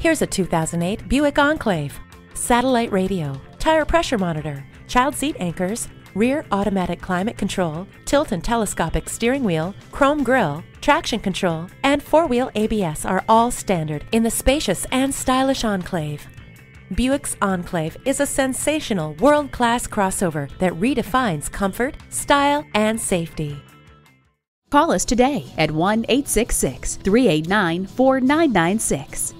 Here's a 2008 Buick Enclave. Satellite radio, tire pressure monitor, child seat anchors, rear automatic climate control, tilt and telescopic steering wheel, chrome grille, traction control, and four-wheel ABS are all standard in the spacious and stylish Enclave. Buick's Enclave is a sensational world-class crossover that redefines comfort, style, and safety. Call us today at 1 389 4996.